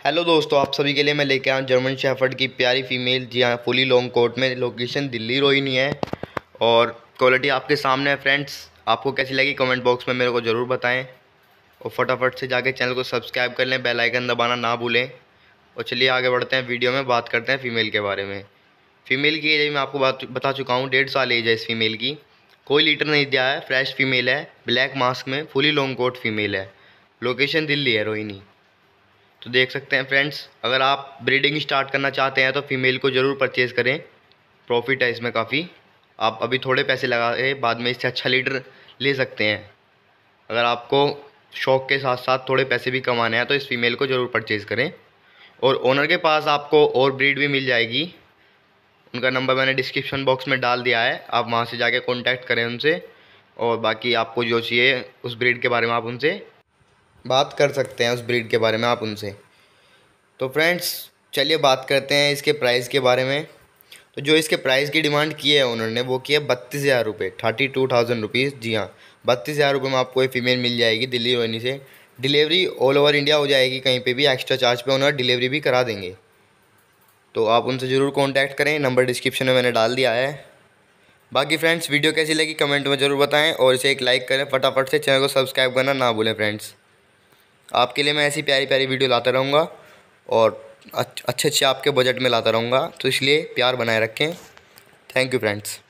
Hello दोस्तों, आप सभी के लिए मैं लेके आया जर्मन शेफर्ड की प्यारी फीमेल जी हाँ फुली लॉन्ग कोट में। लोकेशन दिल्ली रोहिनी है और क्वालिटी आपके सामने है फ्रेंड्स आपको कैसी लगी कमेंट बॉक्स में मेरे को ज़रूर बताएँ। और फटाफट से जाके चैनल को सब्सक्राइब कर लें बेल आइकन दबाना ना भूलें। और चलिए आगे बढ़ते हैं वीडियो में, बात करते हैं फ़ीमेल के बारे में। फ़ीमेल की एज मैं आपको बात, बता चुका हूँ, डेढ़ साल एज है इस फीमेल की। कोई लीटर नहीं दिया है फ्रेश फीमेल है ब्लैक मास्क में फुली लॉन्ग कोट फीमेल है। लोकेशन दिल्ली है रोहिनी तो देख सकते हैं फ्रेंड्स, अगर आप ब्रीडिंग स्टार्ट करना चाहते हैं तो फीमेल को ज़रूर परचेज़ करें। प्रॉफिट है इसमें काफ़ी। आप अभी थोड़े पैसे लगा के बाद में इससे अच्छा लीडर ले सकते हैं। अगर आपको शौक के साथ साथ थोड़े पैसे भी कमाने हैं तो इस फीमेल को ज़रूर परचेज़ करें। और ओनर के पास आपको और ब्रीड भी मिल जाएगी। उनका नंबर मैंने डिस्क्रिप्शन बॉक्स में डाल दिया है। आप वहाँ से जाके कॉन्टैक्ट करें उनसे और बाकी आपको जो चाहिए उस ब्रीड के बारे में आप उनसे बात कर सकते हैं उस ब्रीड के बारे में आप उनसे। तो फ्रेंड्स चलिए बात करते हैं इसके प्राइस के बारे में। तो जो इसके प्राइस की डिमांड की है उन्होंने वो की है बत्तीस हज़ार रुपये थर्टी टू थाउज़ेंड रुपीज़ जी हाँ बत्तीस हज़ार रुपये में आपको ये फीमेल मिल जाएगी दिल्ली रोहिनी से। डिलीवरी ऑल ओवर इंडिया हो जाएगी, कहीं पे भी एक्स्ट्रा चार्ज पे उन्होंने डिलीवरी भी करा देंगे। तो आप उनसे ज़रूर कॉन्टैक्ट करें नंबर डिस्क्रिप्शन में मैंने डाल दिया है। बाकी फ्रेंड्स वीडियो कैसी लगी कमेंट में ज़रूर बताएँ और इसे एक लाइक करें। फटाफट से चैनल को सब्सक्राइब करना ना भूलें फ्रेंड्स आपके लिए मैं ऐसी प्यारी प्यारी वीडियो लाता रहूँगा और अच्छे अच्छे आपके बजट में लाता रहूँगा। तो इसलिए प्यार बनाए रखें। Thank you friends